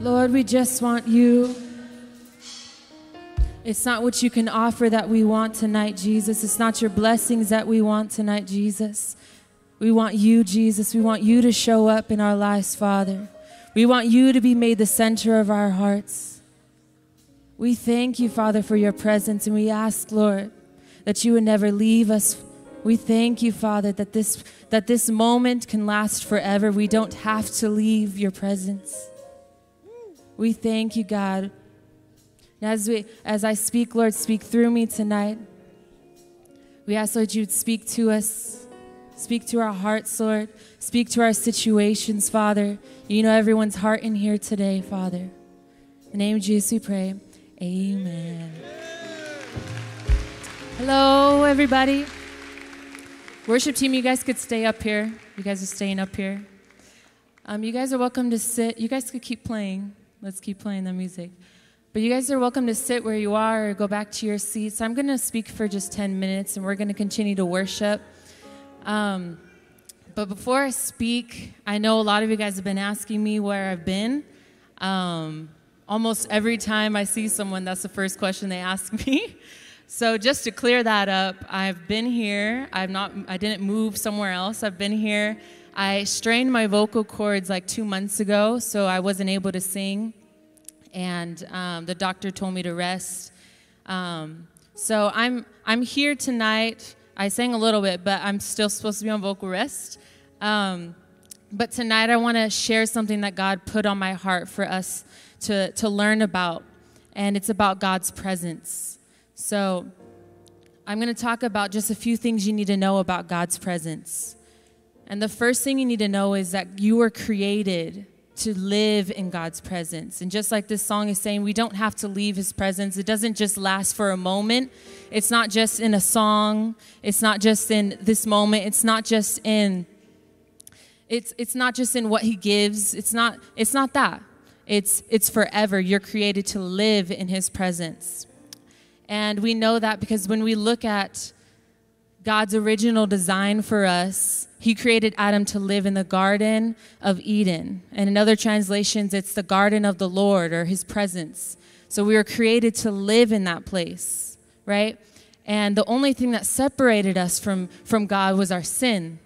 Lord, we just want you. It's not what you can offer that we want tonight, Jesus. It's not your blessings that we want tonight, Jesus. We want you, Jesus. We want you to show up in our lives, Father. We want you to be made the center of our hearts. We thank you, Father, for your presence, and we ask, Lord, that you would never leave us. We thank you, Father, that this, that this moment can last forever. We don't have to leave your presence. We thank you, God. as, we, as I speak, Lord, speak through me tonight. We ask, Lord, you'd speak to us, speak to our hearts, Lord, speak to our situations, Father. You know everyone's heart in here today, Father. In the name of Jesus, we pray. Amen. Hello, everybody. Worship team, you guys could stay up here. You guys are staying up here. Um, you guys are welcome to sit. You guys could keep playing. Let's keep playing the music. But you guys are welcome to sit where you are or go back to your seats. I'm going to speak for just 10 minutes and we're going to continue to worship. Um, but before I speak, I know a lot of you guys have been asking me where I've been. Um, almost every time I see someone, that's the first question they ask me. so just to clear that up, I've been here. I've not. I didn't move somewhere else. I've been here I strained my vocal cords like two months ago, so I wasn't able to sing. And um, the doctor told me to rest. Um, so I'm, I'm here tonight. I sang a little bit, but I'm still supposed to be on vocal rest. Um, but tonight I want to share something that God put on my heart for us to, to learn about, and it's about God's presence. So I'm going to talk about just a few things you need to know about God's presence. And the first thing you need to know is that you were created to live in God's presence. And just like this song is saying, we don't have to leave His presence. It doesn't just last for a moment. It's not just in a song. It's not just in this moment. It's not just in it's it's not just in what he gives. It's not it's not that. It's it's forever. You're created to live in his presence. And we know that because when we look at God's original design for us, He created Adam to live in the Garden of Eden. And in other translations, it's the Garden of the Lord or His presence. So we were created to live in that place, right? And the only thing that separated us from, from God was our sin,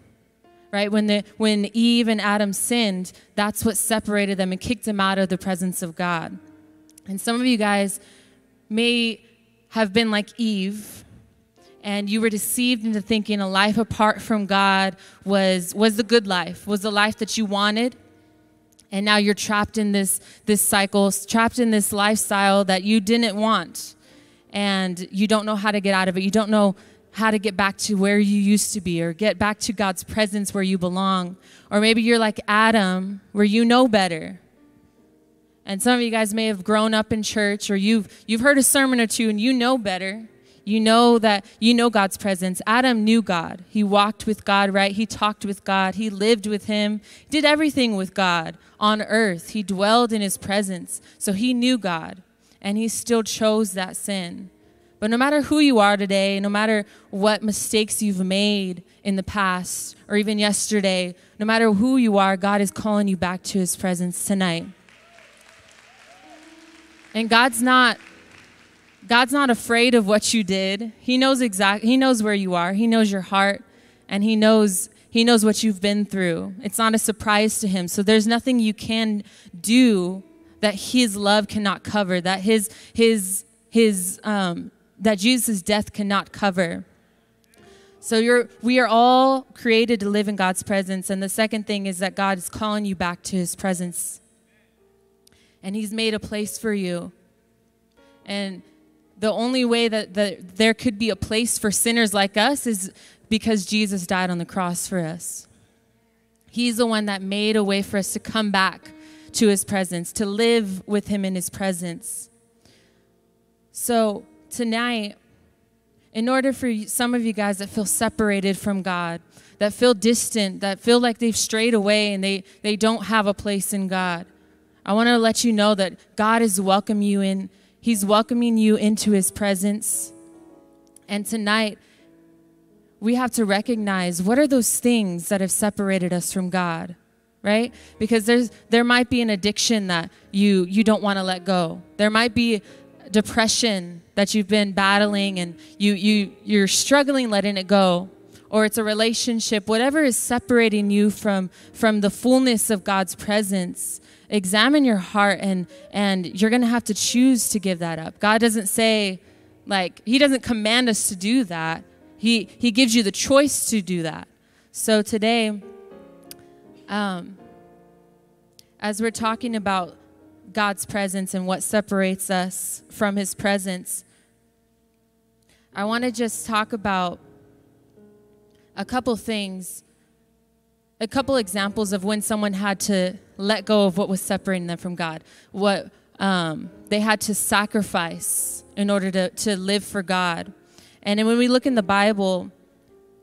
right? When, the, when Eve and Adam sinned, that's what separated them and kicked them out of the presence of God. And some of you guys may have been like Eve and you were deceived into thinking a life apart from God was was the good life, was the life that you wanted. And now you're trapped in this this cycle, trapped in this lifestyle that you didn't want. And you don't know how to get out of it. You don't know how to get back to where you used to be or get back to God's presence where you belong. Or maybe you're like Adam, where you know better. And some of you guys may have grown up in church or you've you've heard a sermon or two and you know better. You know that you know God's presence. Adam knew God. He walked with God, right? He talked with God. He lived with him. Did everything with God on earth. He dwelled in his presence. So he knew God and he still chose that sin. But no matter who you are today, no matter what mistakes you've made in the past or even yesterday, no matter who you are, God is calling you back to his presence tonight. And God's not God's not afraid of what you did. He knows exact he knows where you are. He knows your heart and he knows he knows what you've been through. It's not a surprise to him. So there's nothing you can do that his love cannot cover, that his his his um that Jesus' death cannot cover. So you're we are all created to live in God's presence and the second thing is that God is calling you back to his presence. And he's made a place for you. And the only way that, that there could be a place for sinners like us is because Jesus died on the cross for us. He's the one that made a way for us to come back to his presence, to live with him in his presence. So, tonight, in order for some of you guys that feel separated from God, that feel distant, that feel like they've strayed away and they, they don't have a place in God, I want to let you know that God is welcoming you in He's welcoming you into his presence. And tonight, we have to recognize what are those things that have separated us from God? right? Because there's there might be an addiction that you you don't want to let go. There might be depression that you've been battling and you you you're struggling letting it go or it's a relationship whatever is separating you from from the fullness of God's presence examine your heart and and you're going to have to choose to give that up. God doesn't say like he doesn't command us to do that. He he gives you the choice to do that. So today um, as we're talking about God's presence and what separates us from His presence, I want to just talk about a couple things, a couple examples of when someone had to let go of what was separating them from God, what um, they had to sacrifice in order to, to live for God. And when we look in the Bible,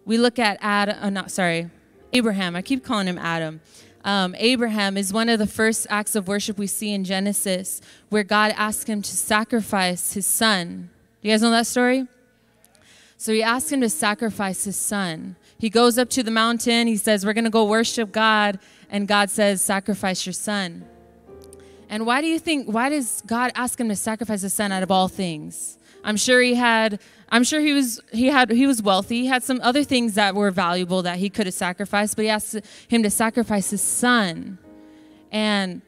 we look at Adam, uh, not sorry, Abraham. I keep calling him Adam. Um, Abraham is one of the first acts of worship we see in Genesis where God asked him to sacrifice his son. Do you guys know that story? So he asked him to sacrifice his son. He goes up to the mountain. He says, We're going to go worship God. And God says, Sacrifice your son. And why do you think, why does God ask him to sacrifice his son out of all things? I'm sure he had I'm sure he was he had he was wealthy. He had some other things that were valuable that he could have sacrificed, but he asked him to sacrifice his son. And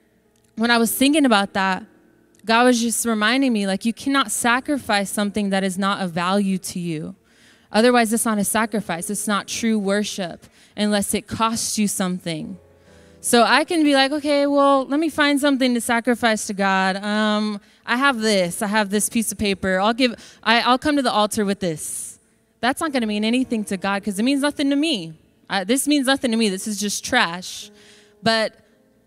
when I was thinking about that, God was just reminding me like you cannot sacrifice something that is not of value to you. Otherwise, it's not a sacrifice. It's not true worship unless it costs you something. So I can be like, okay, well, let me find something to sacrifice to God. Um, I have this. I have this piece of paper. I'll give. I, I'll come to the altar with this. That's not going to mean anything to God because it means nothing to me. I, this means nothing to me. This is just trash. But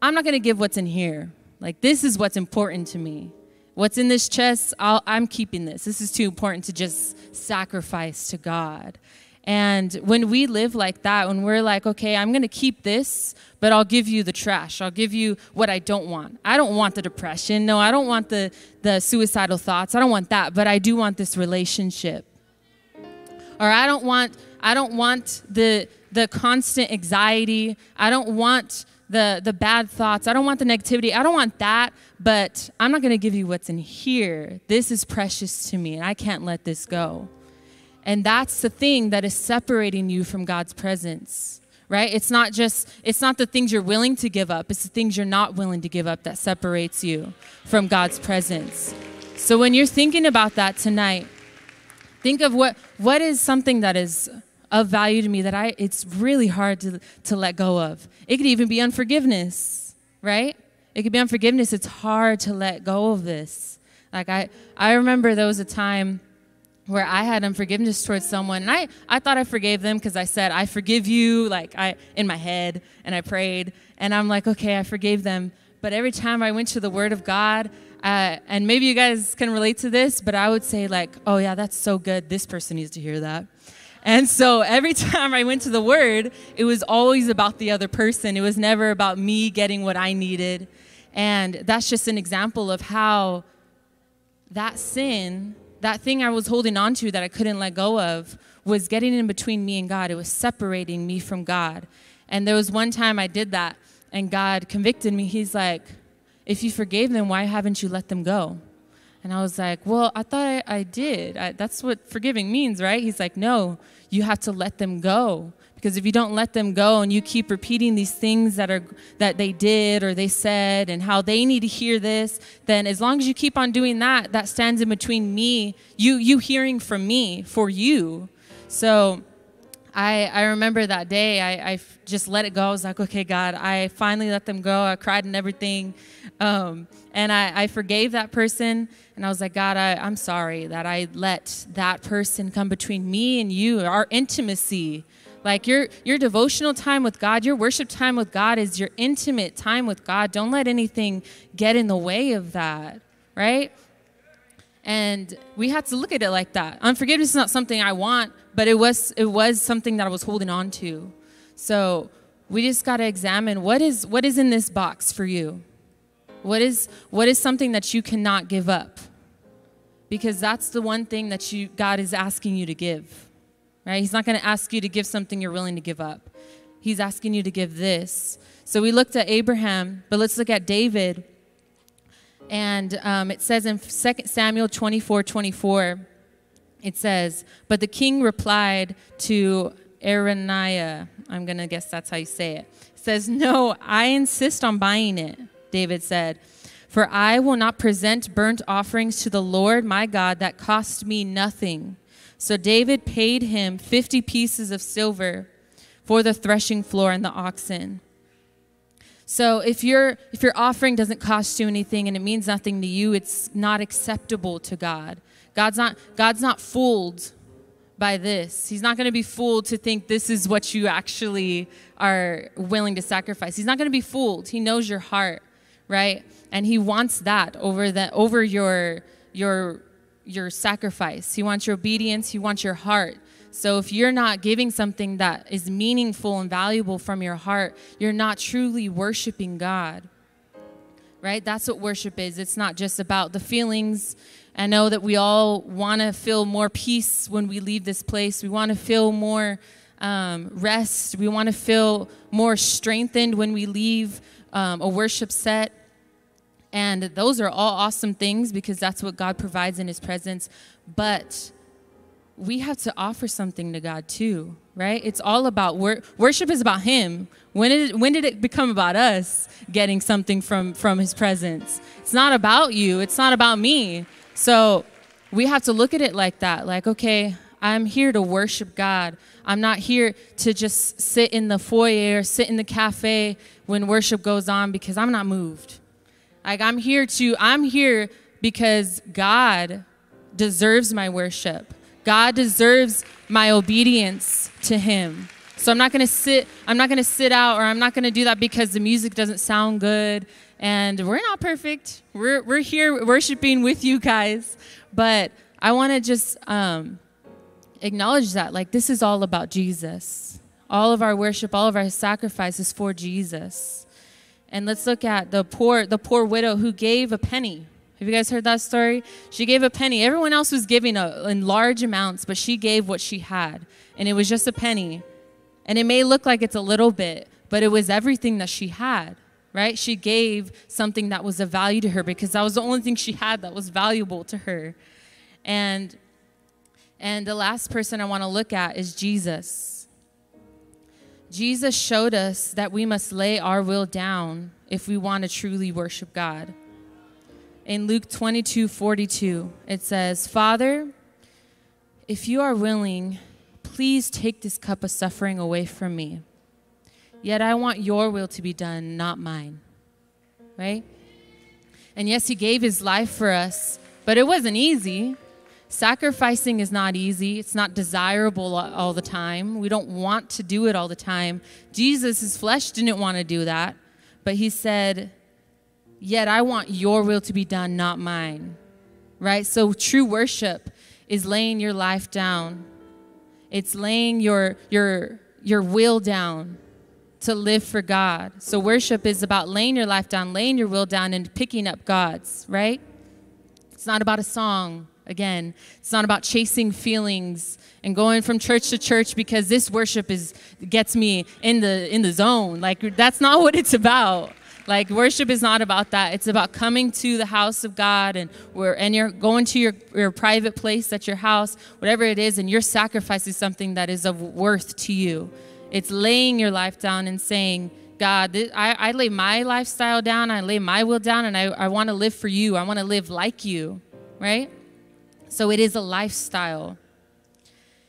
I'm not going to give what's in here. Like this is what's important to me. What's in this chest? i I'm keeping this. This is too important to just sacrifice to God. And when we live like that, when we're like, okay, I'm going to keep this, but I'll give you the trash. I'll give you what I don't want. I don't want the depression. No, I don't want the, the suicidal thoughts. I don't want that, but I do want this relationship. Or I don't want I don't want the the constant anxiety. I don't want the the bad thoughts. I don't want the negativity. I don't want that, but I'm not going to give you what's in here. This is precious to me and I can't let this go. And that's the thing that is separating you from God's presence, right? It's not just, it's not the things you're willing to give up, it's the things you're not willing to give up that separates you from God's presence. So when you're thinking about that tonight, think of what, what is something that is of value to me that I, it's really hard to, to let go of. It could even be unforgiveness, right? It could be unforgiveness. It's hard to let go of this. Like I, I remember there was a time where I had unforgiveness towards someone and I, I thought I forgave them because I said, I forgive you, like I in my head, and I prayed, and I'm like, okay, I forgave them. But every time I went to the Word of God, uh, and maybe you guys can relate to this, but I would say, like, oh yeah, that's so good. This person needs to hear that. And so every time I went to the Word, it was always about the other person. It was never about me getting what I needed. And that's just an example of how that sin that thing I was holding on to that I couldn't let go of was getting in between me and God. It was separating me from God. And there was one time I did that, and God convicted me. He's like, If you forgave them, why haven't you let them go? And I was like, Well, I thought I, I did. I, that's what forgiving means, right? He's like, No, you have to let them go. Because if you don't let them go and you keep repeating these things that are that they did or they said and how they need to hear this, then as long as you keep on doing that, that stands in between me, you you hearing from me for you. So I, I remember that day, I, I just let it go. I was like, okay, God, I finally let them go. I cried and everything. Um, and I, I forgave that person. And I was like, God, I, I'm sorry that I let that person come between me and you, our intimacy. Like your your devotional time with God, your worship time with God is your intimate time with God. Don't let anything get in the way of that, right? And we had to look at it like that. Unforgiveness is not something I want, but it was it was something that I was holding on to. So we just got to examine what is what is in this box for you. What is what is something that you cannot give up? Because that's the one thing that you God is asking you to give right? He's not going to ask you to give something you're willing to give up. He's asking you to give this. So we looked at Abraham, but let's look at David. And um, it says in 2 Samuel 24 24, it says, But the king replied to Araunah, I'm going to guess that's how you say it says, No, I insist on buying it, David said. For I will not present burnt offerings to the Lord my God that cost me nothing. So David paid him 50 pieces of silver for the threshing floor and the oxen. So if your if your offering doesn't cost you anything and it means nothing to you, it's not acceptable to God. God's not God's not fooled by this. He's not going to be fooled to think this is what you actually are willing to sacrifice. He's not going to be fooled. He knows your heart, right? And he wants that over the over your your your sacrifice. He wants your obedience, he wants your heart. So if you're not giving something that is meaningful and valuable from your heart, you're not truly worshiping God. Right? That's what worship is. It's not just about the feelings. I know that we all want to feel more peace when we leave this place. We want to feel more um, rest. We want to feel more strengthened when we leave um, a worship set. And those are all awesome things because that's what God provides in His presence. But we have to offer something to God too, right? It's all about wor- worship is about Him. When did when did it become about us getting something from from His presence? It's not about you. It's not about me. So we have to look at it like that. Like, okay, I'm here to worship God. I'm not here to just sit in the foyer, sit in the cafe when worship goes on because I'm not moved. Like I'm here to I'm here because God deserves my worship. God deserves my obedience to him. So I'm not going to sit I'm not going to sit out or I'm not going to do that because the music doesn't sound good and we're not perfect. We're we're here worshiping with you guys, but I want to just um, acknowledge that like this is all about Jesus. All of our worship, all of our sacrifice is for Jesus. And let's look at the poor the poor widow who gave a penny have you guys heard that story? She gave a penny. Everyone else was giving a, in large amounts, but she gave what she had, and it was just a penny. And it may look like it's a little bit, but it was everything that she had, right? She gave something that was of value to her because that was the only thing she had that was valuable to her. And and the last person I want to look at is Jesus. Jesus showed us that we must lay our will down if we want to truly worship God in Luke 22 42, it says, Father, if you are willing, please take this cup of suffering away from me. Yet I want your will to be done, not mine. Right? And yes, he gave his life for us, but it wasn't easy. Sacrificing is not easy. It's not desirable all the time. We don't want to do it all the time. Jesus, flesh didn't want to do that, but he said, Yet I want your will to be done, not mine. Right? So true worship is laying your life down. It's laying your your your will down to live for God. So worship is about laying your life down, laying your will down and picking up God's, right? It's not about a song. Again, it's not about chasing feelings and going from church to church because this worship is gets me in the in the zone. Like that's not what it's about. Like worship is not about that. It's about coming to the house of God and where and you're going to your, your private place at your house, whatever it is, and you're sacrificing something that is of worth to you. It's laying your life down and saying, God, I, I lay my lifestyle down, I lay my will down, and I, I want to live for you. I want to live like you, right? So it is a lifestyle.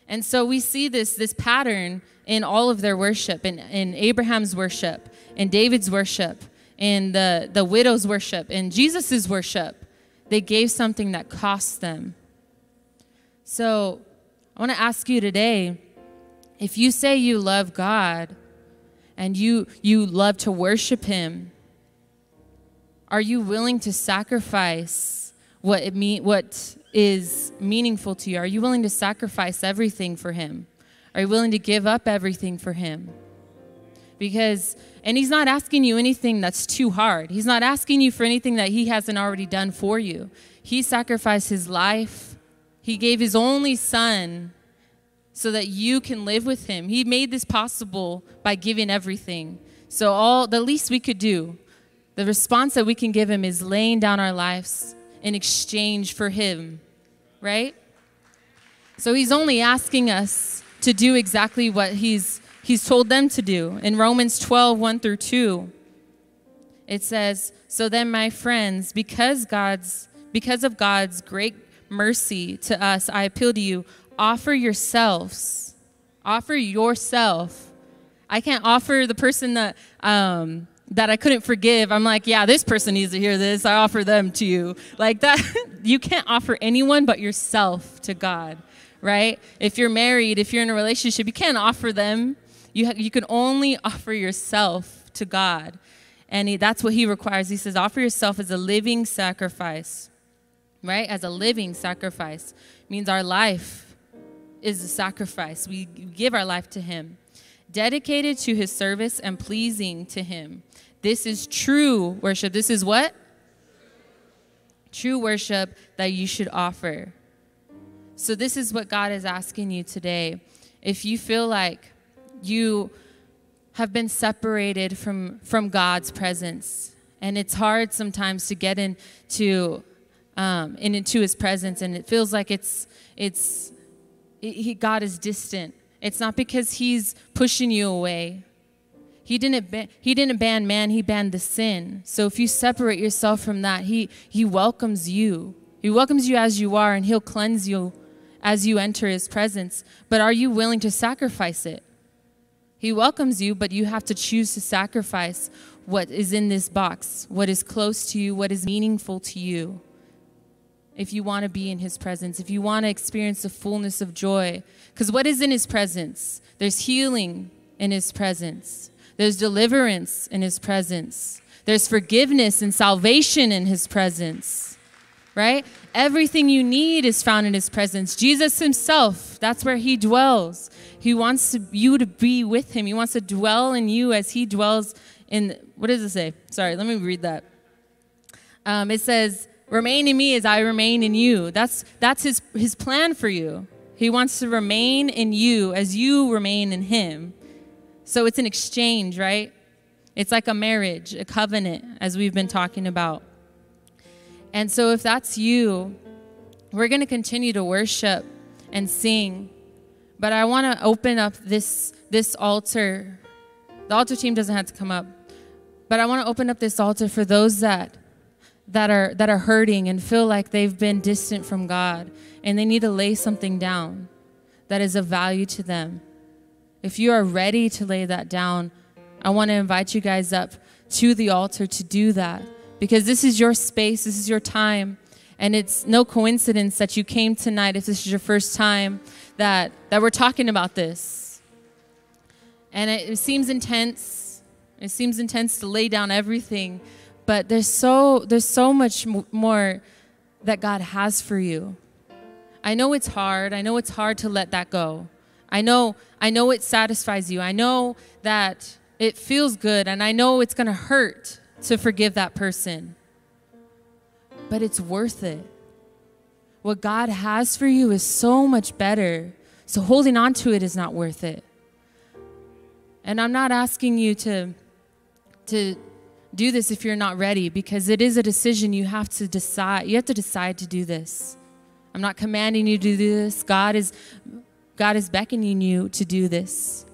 And so we see this, this pattern in all of their worship, in, in Abraham's worship, in David's worship, in the, the widow's worship, in Jesus' worship, they gave something that cost them. So I want to ask you today if you say you love God and you, you love to worship Him, are you willing to sacrifice what, it mean, what is meaningful to you? Are you willing to sacrifice everything for Him? Are you willing to give up everything for Him? Because and he's not asking you anything that's too hard. He's not asking you for anything that he hasn't already done for you. He sacrificed his life, he gave his only son so that you can live with him. He made this possible by giving everything. So all the least we could do, the response that we can give him is laying down our lives in exchange for him, right? So he's only asking us to do exactly what he's he's told them to do. In Romans 12, 1 through 2, it says, So then, my friends, because God's because of God's great mercy to us, I appeal to you, offer yourselves. Offer yourself. I can't offer the person that um, that I couldn't forgive. I'm like, yeah, this person needs to hear this. I offer them to you. Like that, you can't offer anyone but yourself to God, right? If you're married, if you're in a relationship, you can't offer them. You, you can only offer yourself to God. And he, that's what he requires. He says, offer yourself as a living sacrifice, right? As a living sacrifice means our life is a sacrifice. We give our life to him, dedicated to his service and pleasing to him. This is true worship. This is what? True worship that you should offer. So, this is what God is asking you today. If you feel like you have been separated from, from God's presence, and it's hard sometimes to get into um, into His presence, and it feels like it's it's it, he, God is distant. It's not because He's pushing you away. He didn't ban, he didn't ban man, he banned the sin. So if you separate yourself from that, he he welcomes you. He welcomes you as you are and he'll cleanse you as you enter his presence. But are you willing to sacrifice it? He welcomes you, but you have to choose to sacrifice what is in this box, what is close to you, what is meaningful to you. If you want to be in his presence, if you want to experience the fullness of joy, because what is in his presence? There's healing in his presence. There's deliverance in his presence. There's forgiveness and salvation in his presence. Right? Everything you need is found in his presence. Jesus himself, that's where he dwells. He wants to, you to be with him. He wants to dwell in you as he dwells in, what does it say? Sorry, let me read that. Um, it says, remain in me as I remain in you. That's, that's his, his plan for you. He wants to remain in you as you remain in him. So it's an exchange, right? It's like a marriage, a covenant, as we've been talking about. And so if that's you, we're going to continue to worship and sing. But I want to open up this this altar. The altar team doesn't have to come up. But I want to open up this altar for those that that are that are hurting and feel like they've been distant from God and they need to lay something down that is of value to them. If you are ready to lay that down, I want to invite you guys up to the altar to do that because this is your space, this is your time. And it's no coincidence that you came tonight if this is your first time that, that we're talking about this. And it, it seems intense. It seems intense to lay down everything, but there's so there's so much more that God has for you. I know it's hard. I know it's hard to let that go. I know I know it satisfies you. I know that it feels good and I know it's going to hurt to forgive that person. But it's worth it. What God has for you is so much better. So holding on to it is not worth it. And I'm not asking you to to do this if you're not ready because it is a decision you have to decide. You have to decide to do this. I'm not commanding you to do this. God is God is beckoning you to do this.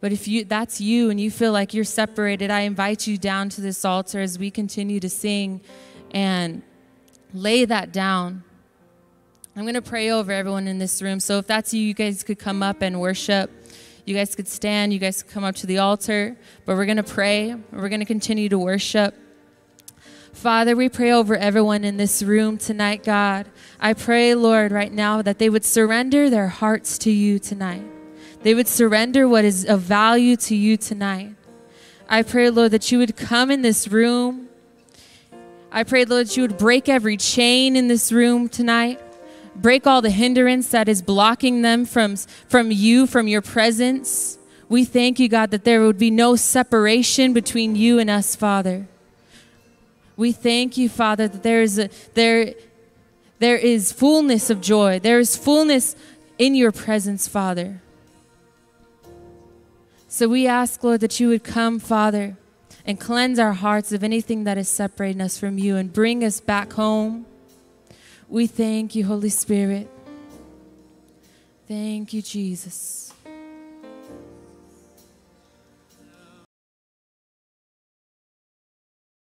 But if you that's you and you feel like you're separated, I invite you down to this altar as we continue to sing and lay that down. I'm going to pray over everyone in this room. So if that's you, you guys could come up and worship. You guys could stand, you guys could come up to the altar, but we're going to pray. We're going to continue to worship. Father, we pray over everyone in this room tonight, God. I pray, Lord, right now that they would surrender their hearts to you tonight. They would surrender what is of value to you tonight. I pray, Lord, that you would come in this room. I pray, Lord, that you would break every chain in this room tonight. Break all the hindrance that is blocking them from, from you, from your presence. We thank you, God, that there would be no separation between you and us, Father. We thank you, Father, that there is a, there, there is fullness of joy. There is fullness in your presence, Father. So we ask, Lord, that you would come, Father, and cleanse our hearts of anything that is separating us from you and bring us back home. We thank you, Holy Spirit. Thank you, Jesus.